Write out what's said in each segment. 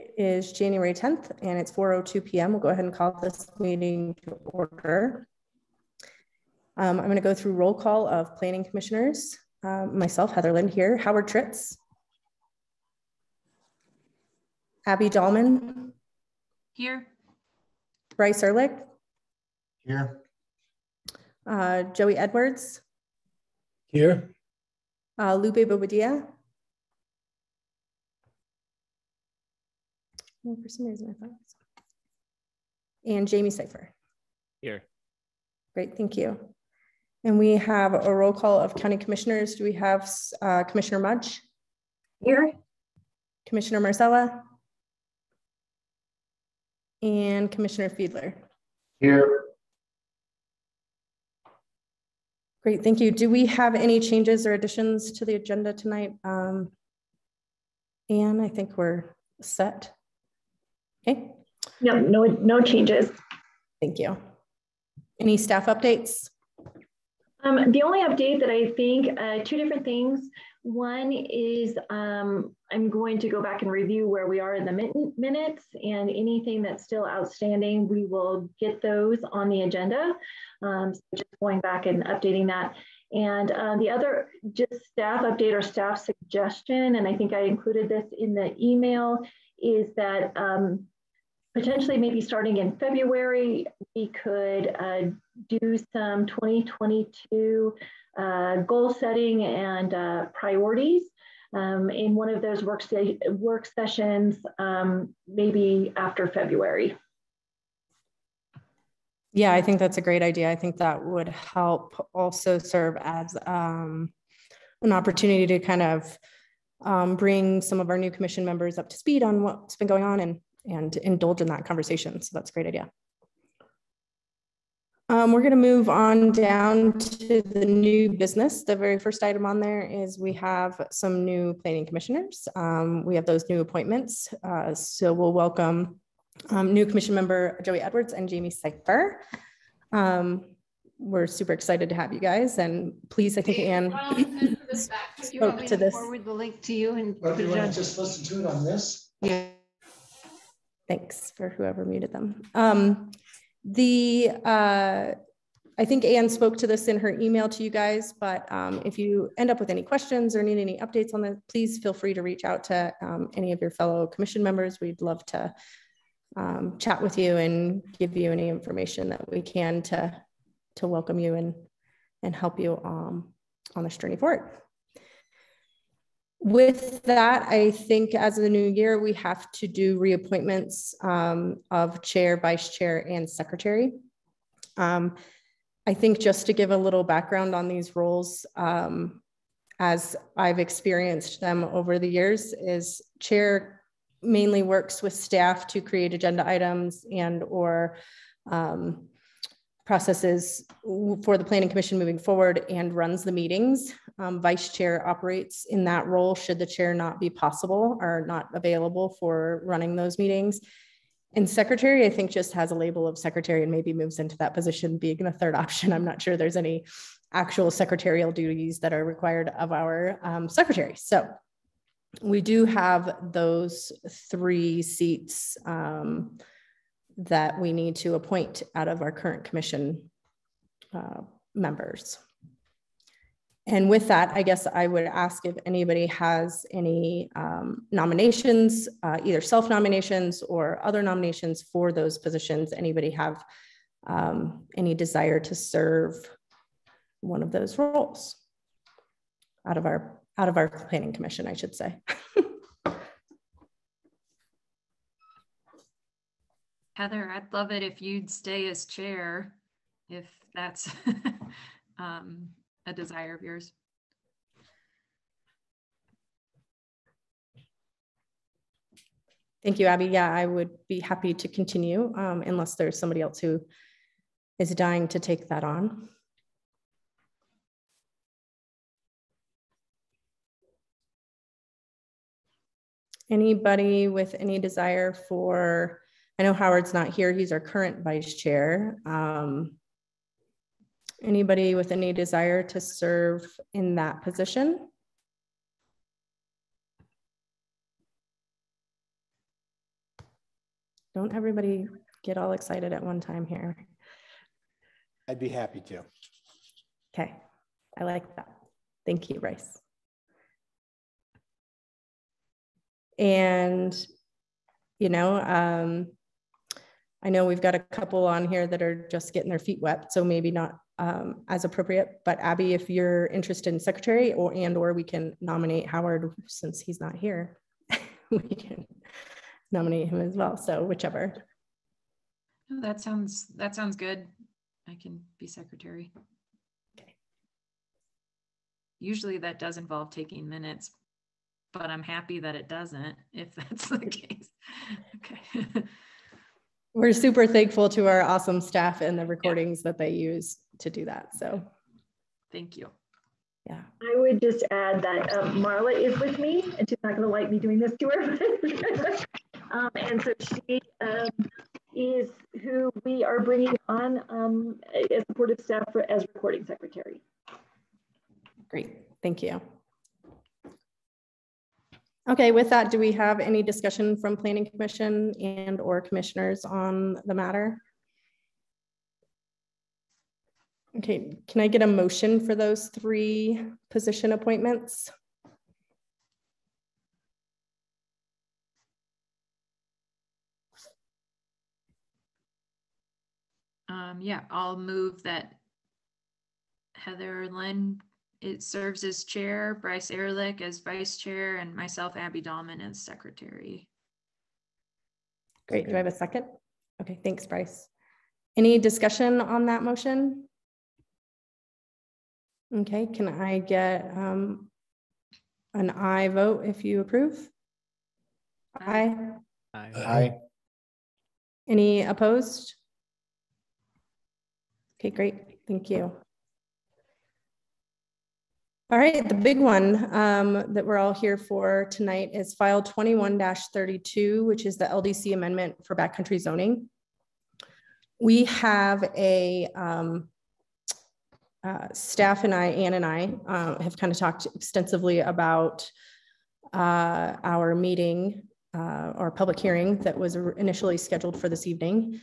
It is January 10th and it's 4.02 p.m. We'll go ahead and call this meeting to order. Um, I'm going to go through roll call of planning commissioners. Uh, myself, Heather Lind here, Howard Tritz, Abby Dahlman, Here. Bryce Ehrlich, Here. uh, Joey Edwards, Here. uh, Lupe Bobadilla. Oh, For some reason, I thought. And Jamie Seifer. Here. Great, thank you. And we have a roll call of county commissioners. Do we have uh, Commissioner Mudge, Here. Commissioner Marcella? And Commissioner Fiedler? Here. Great, thank you. Do we have any changes or additions to the agenda tonight? Um, Anne, I think we're set. Okay, No, no, no changes. thank you. Any staff updates? Um, the only update that I think, uh, two different things. One is um, I'm going to go back and review where we are in the min- minutes and anything that's still outstanding, we will get those on the agenda. Um, so just going back and updating that. And uh, the other, just staff update or staff suggestion, and I think I included this in the email, is that um, potentially maybe starting in February, we could uh, do some 2022 uh, goal setting and uh, priorities um, in one of those work, work sessions, um, maybe after February. Yeah, I think that's a great idea. I think that would help also serve as um, an opportunity to kind of um, bring some of our new commission members up to speed on what's been going on and, and indulge in that conversation. So that's a great idea. Um, we're going to move on down to the new business. The very first item on there is we have some new planning commissioners. Um, we have those new appointments. Uh, so we'll welcome um, new commission member Joey Edwards and Jamie Seifer. Um, we're super excited to have you guys and please, I think Anne spoke to this. Forward the link to you and. But put you it want on- to just listen to it on this? Yeah. Thanks for whoever muted them. Um, the, uh, I think Anne spoke to this in her email to you guys, but um, if you end up with any questions or need any updates on this, please feel free to reach out to um, any of your fellow commission members. We'd love to um, chat with you and give you any information that we can to, to welcome you and, and help you um, on this journey forward. With that, I think as of the new year, we have to do reappointments um, of chair, vice chair, and secretary. Um, I think just to give a little background on these roles, um, as I've experienced them over the years, is chair mainly works with staff to create agenda items and or um, processes for the planning commission moving forward and runs the meetings. Um, vice chair operates in that role should the chair not be possible or not available for running those meetings. And secretary, I think just has a label of secretary and maybe moves into that position being the third option. I'm not sure there's any actual secretarial duties that are required of our um, secretary. So we do have those three seats um, that we need to appoint out of our current commission uh, members. And with that, I guess I would ask if anybody has any um, nominations, uh, either self-nominations or other nominations for those positions. Anybody have um, any desire to serve one of those roles out of our out of our planning commission, I should say. Heather, I'd love it if you'd stay as chair, if that's um, a desire of yours. Thank you, Abby. Yeah, I would be happy to continue um, unless there's somebody else who is dying to take that on. Anybody with any desire for, I know Howard's not here, he's our current vice chair. Um, anybody with any desire to serve in that position? Don't everybody get all excited at one time here. I'd be happy to. Okay, I like that. Thank you, Bryce. And, you know, um, I know we've got a couple on here that are just getting their feet wet, so maybe not um, as appropriate. But Abby, if you're interested in secretary or and or we can nominate Howard since he's not here, we can nominate him as well. So whichever. Oh, that sounds that sounds good. I can be secretary. Okay. Usually that does involve taking minutes, but I'm happy that it doesn't if that's the case. Okay. We're super thankful to our awesome staff and the recordings yeah. that they use to do that. So thank you. Yeah. I would just add that um, Marla is with me and she's not going to like me doing this to her. um, and so she um, is who we are bringing on um, as supportive staff for, as recording secretary. Great. Thank you. Okay, with that, do we have any discussion from Planning Commission and or commissioners on the matter? Okay, can I get a motion for those three position appointments? Um, yeah, I'll move that Heather Lind it serves as chair, Bryce Ehrlich as vice chair, and myself, Abby Dahlman, as secretary. Great. Do I have a second? Okay, thanks, Bryce. Any discussion on that motion? Okay, can I get um, an aye vote if you approve? Aye. Aye. aye. Any opposed? Okay, great. Thank you. All right, the big one um, that we're all here for tonight is file 21-32, which is the LDC amendment for backcountry zoning. We have a um, uh, staff and I, Anne and I, uh, have kind of talked extensively about uh, our meeting uh, or public hearing that was initially scheduled for this evening.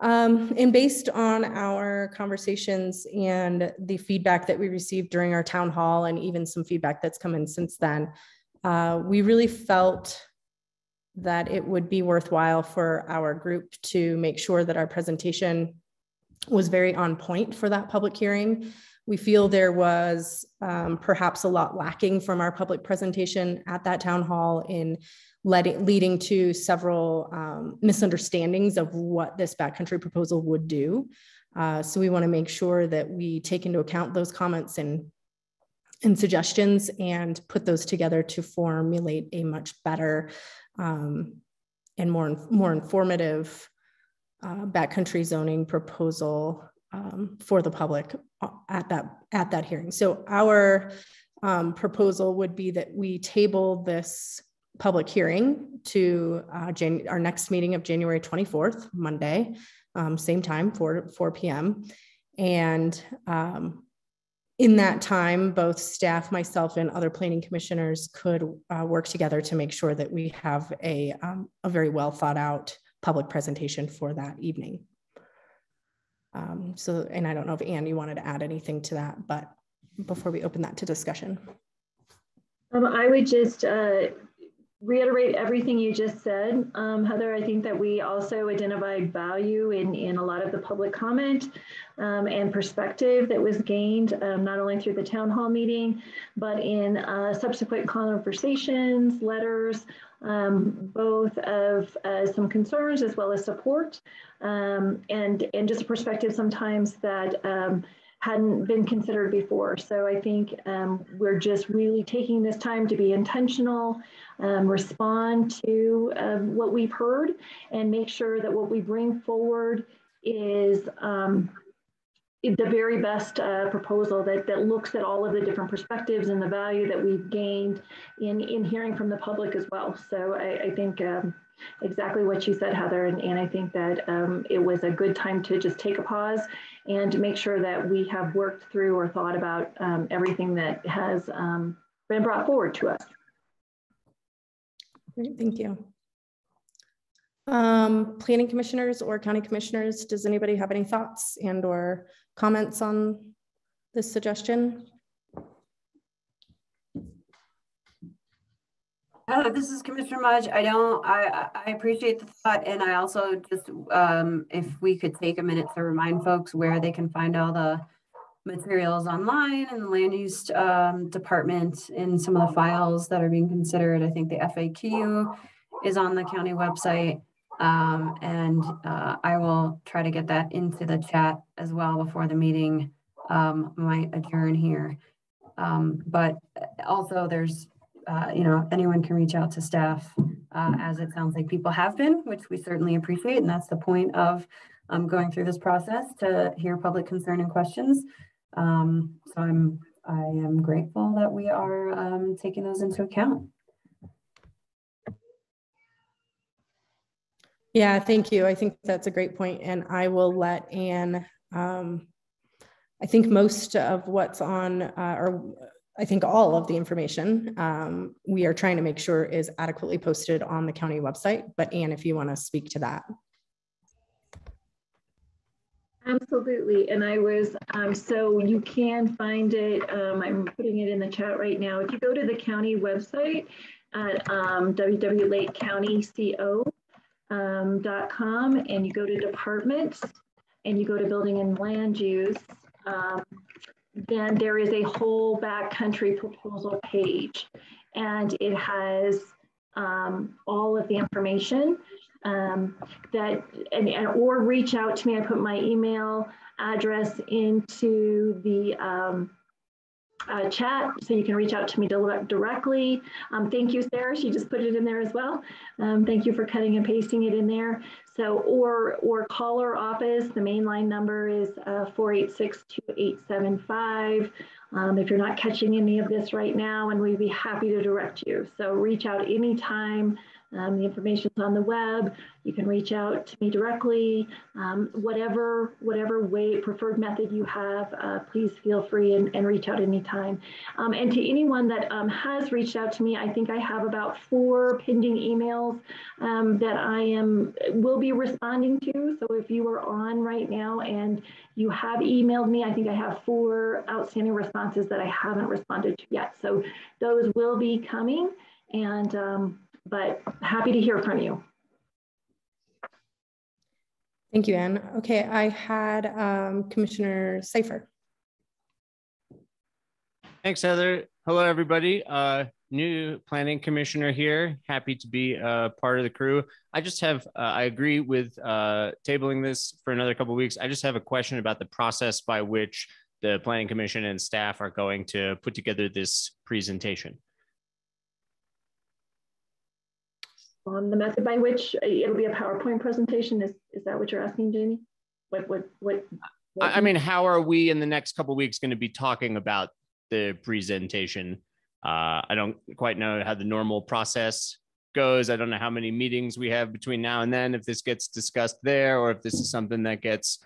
Um, and based on our conversations and the feedback that we received during our town hall and even some feedback that's come in since then, uh, we really felt that it would be worthwhile for our group to make sure that our presentation was very on point for that public hearing. We feel there was um, perhaps a lot lacking from our public presentation at that town hall in letting, leading to several um, misunderstandings of what this backcountry proposal would do. Uh, so we want to make sure that we take into account those comments and and suggestions and put those together to formulate a much better um, and more more informative uh, backcountry zoning proposal um, for the public at that at that hearing. So our um, proposal would be that we table this public hearing to uh, Jan- our next meeting of January 24th, Monday, um, same time, 4, 4 p.m. And um, in that time, both staff, myself, and other planning commissioners could uh, work together to make sure that we have a, um, a very well thought out public presentation for that evening. Um, so, and I don't know if Anne, you wanted to add anything to that, but before we open that to discussion. Um, I would just uh, reiterate everything you just said. Um, Heather, I think that we also identified value in, in a lot of the public comment um, and perspective that was gained, um, not only through the town hall meeting, but in uh, subsequent conversations, letters, um, both of uh, some concerns as well as support, um, and, and just a perspective sometimes that um, hadn't been considered before. So I think um, we're just really taking this time to be intentional, um, respond to um, what we've heard, and make sure that what we bring forward is um, the very best uh, proposal that, that looks at all of the different perspectives and the value that we've gained in, in hearing from the public as well. So I, I think um, exactly what you said, Heather. And, and I think that um, it was a good time to just take a pause and make sure that we have worked through or thought about um, everything that has um, been brought forward to us. Great, thank you. Um, planning commissioners or county commissioners, does anybody have any thoughts and or comments on this suggestion? Uh, this is Commissioner Mudge. I don't, I, I appreciate the thought. And I also just, um, if we could take a minute to remind folks where they can find all the materials online and the land use, um, department in some of the files that are being considered. I think the FAQ is on the county website. Um, and, uh, I will try to get that into the chat as well before the meeting, um, might adjourn here. Um, but also there's uh, you know, anyone can reach out to staff uh, as it sounds like people have been, which we certainly appreciate. And that's the point of um, going through this process to hear public concern and questions. Um, so I'm, I am grateful that we are um, taking those into account. Yeah, thank you. I think that's a great point, and I will let Anne. Um, I think most of what's on, uh, or I think all of the information um, we are trying to make sure is adequately posted on the county website. But Anne, if you want to speak to that. Absolutely. And I was, um, so you can find it, um, I'm putting it in the chat right now. If you go to the county website at um, www.lakecountyco.com um, and you go to departments and you go to building and land use, um, then there is a whole backcountry proposal page and it has um, all of the information um, that and, and, or reach out to me. I put my email address into the um, uh, chat so you can reach out to me directly. Um, thank you, Sarah. She just put it in there as well. Um, thank you for cutting and pasting it in there. So, or, or call our office. The main line number is uh, 486-2875. Um, if you're not catching any of this right now, and we'd be happy to direct you. So reach out anytime. Um, the information's on the web. You can reach out to me directly. Um, whatever, whatever way, preferred method you have, uh, please feel free and, and, reach out anytime. Um, and to anyone that um, has reached out to me, I think I have about four pending emails um, that I am will be responding to. So if you are on right now and you have emailed me, I think I have four outstanding responses that I haven't responded to yet. So those will be coming. And um, but happy to hear from you. Thank you, Anne. Okay, I had um, Commissioner Seifer. Thanks, Heather. Hello, everybody. Uh, new planning commissioner here. Happy to be a part of the crew. I just have, uh, I agree with uh, tabling this for another couple weeks. I just have a question about the process by which the planning commission and staff are going to put together this presentation. On the method by which uh, it'll be a PowerPoint presentation. Is, is that what you're asking, Jamie? What, what, what? what I mean, how are we in the next couple weeks going to be talking about the presentation? Uh, I don't quite know how the normal process goes. I don't know how many meetings we have between now and then, if this gets discussed there, or if this is something that gets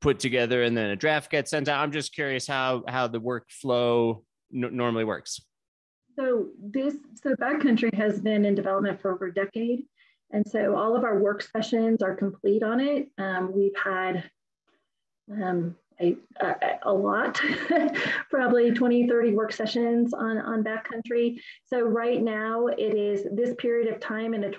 put together and then a draft gets sent out. I'm just curious how, how the workflow normally works. So this, so Backcountry has been in development for over a decade. And so all of our work sessions are complete on it. Um, we've had um, a, a, a, lot, probably 20, 30 work sessions on, on Backcountry. So right now it is this period of time in a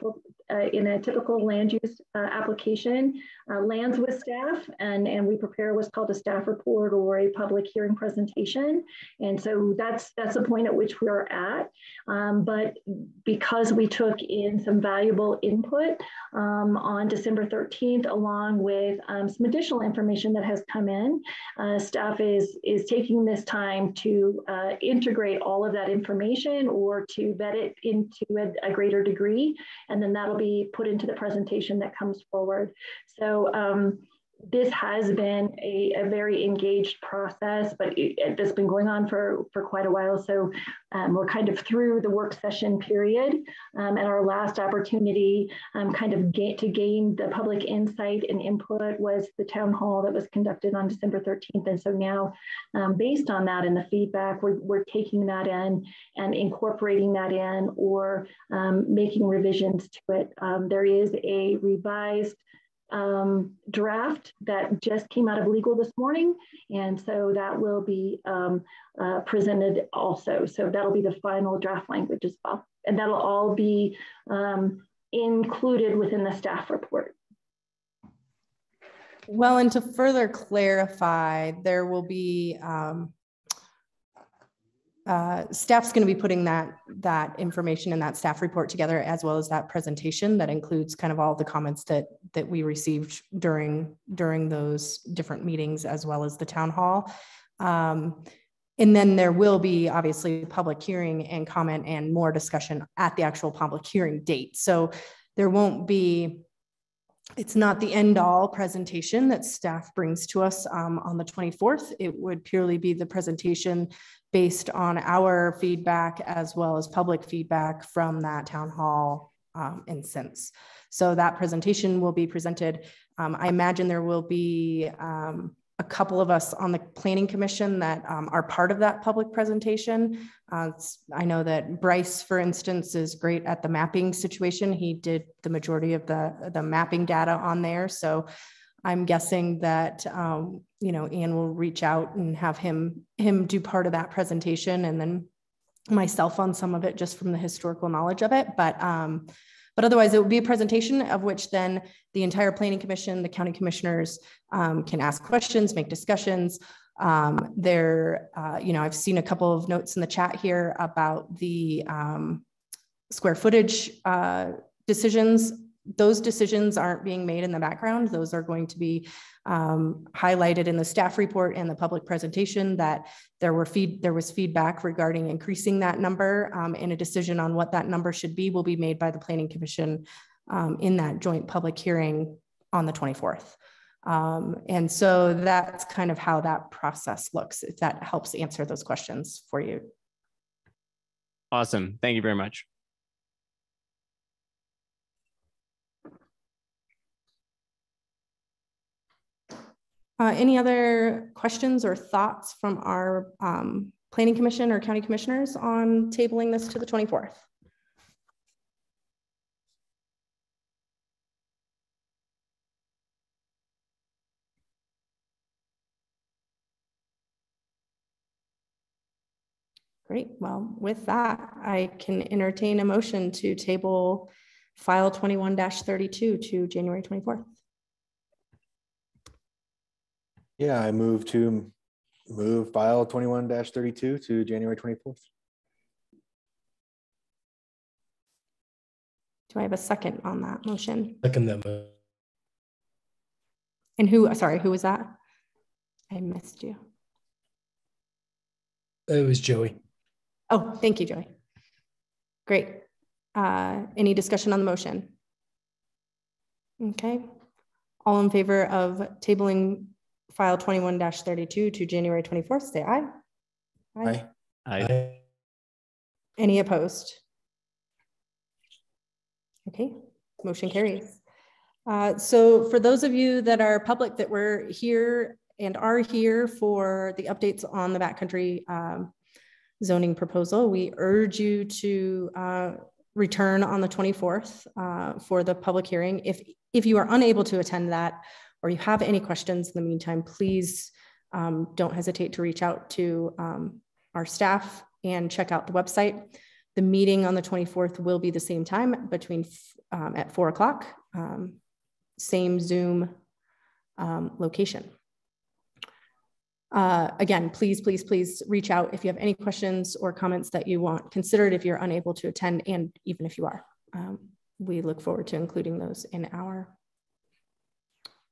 uh, in a typical land use uh, application, uh, lands with staff, and, and we prepare what's called a staff report or a public hearing presentation. And so that's that's the point at which we are at. Um, but because we took in some valuable input um, on December 13th, along with um, some additional information that has come in, uh, staff is, is taking this time to uh, integrate all of that information or to vet it into a, a greater degree. And then that'll be put into the presentation that comes forward. So um, this has been a, a very engaged process, but it, it's been going on for, for quite a while. So um, we're kind of through the work session period. Um, and our last opportunity um, kind of get to gain the public insight and input was the town hall that was conducted on December 13th. And so now um, based on that and the feedback, we're, we're taking that in and incorporating that in or um, making revisions to it. Um, there is a revised um, draft that just came out of legal this morning. And so that will be um, uh, presented also. So that'll be the final draft language as well. And that'll all be um, included within the staff report. Well, and to further clarify, there will be um, uh, staff's going to be putting that that information in that staff report together as well as that presentation that includes kind of all the comments that that we received during during those different meetings as well as the town hall. Um, and then there will be obviously public hearing and comment and more discussion at the actual public hearing date. So there won't be it's not the end all presentation that staff brings to us um, on the 24th. It would purely be the presentation based on our feedback as well as public feedback from that town hall um, since. So that presentation will be presented. Um, I imagine there will be um, a couple of us on the planning commission that um, are part of that public presentation. Uh, I know that Bryce, for instance, is great at the mapping situation. He did the majority of the, the mapping data on there. So I'm guessing that um, you know Anne will reach out and have him him do part of that presentation, and then myself on some of it just from the historical knowledge of it. But um, but otherwise, it would be a presentation of which then the entire planning commission, the county commissioners um, can ask questions, make discussions. Um, there, uh, you know, I've seen a couple of notes in the chat here about the um, square footage uh, decisions those decisions aren't being made in the background. Those are going to be um, highlighted in the staff report and the public presentation that there were feed there was feedback regarding increasing that number um, and a decision on what that number should be will be made by the planning commission um, in that joint public hearing on the 24th. Um, and so that's kind of how that process looks, if that helps answer those questions for you. Awesome. Thank you very much. Uh, any other questions or thoughts from our um, planning commission or county commissioners on tabling this to the 24th? Great. Well, with that, I can entertain a motion to table file 21-32 to January 24th. Yeah, I move to move file 21 32 to January twenty-fourth. Do I have a second on that motion? Second that. motion. And who, sorry, who was that? I missed you. It was Joey. Oh, thank you, Joey. Great. Uh, any discussion on the motion? Okay. All in favor of tabling file 21-32 to January 24th, say aye. Aye. Aye. Any opposed? Okay, motion carries. Uh, so for those of you that are public that were here and are here for the updates on the backcountry um, zoning proposal, we urge you to uh, return on the 24th uh, for the public hearing. If, if you are unable to attend that, or you have any questions in the meantime, please um, don't hesitate to reach out to um, our staff and check out the website. The meeting on the 24th will be the same time between um, at four o'clock, um, same Zoom um, location. Uh, again, please, please, please reach out if you have any questions or comments that you want considered if you're unable to attend and even if you are. Um, we look forward to including those in our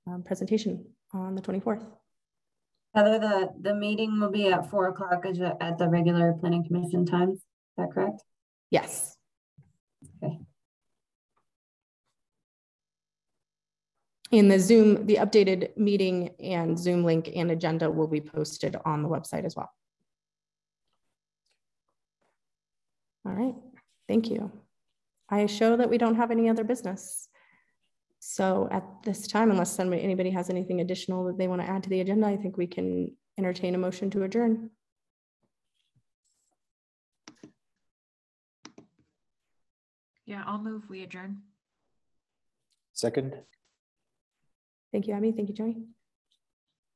um, presentation on the 24th. Heather, the, the meeting will be at four o'clock at the regular planning commission times. Is that correct? Yes. Okay. In the Zoom, the updated meeting and Zoom link and agenda will be posted on the website as well. All right, thank you. I show that we don't have any other business. So at this time, unless somebody, anybody has anything additional that they want to add to the agenda, I think we can entertain a motion to adjourn. Yeah, I'll move, we adjourn. Second? Thank you, Abby. Thank you, Joey.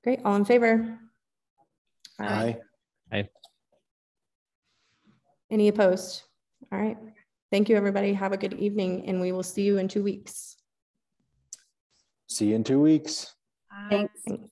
Great, all in favor? Aye. Aye. Any opposed? All right. Thank you, everybody. Have a good evening, and we will see you in two weeks. See you in two weeks. Thanks. Thanks.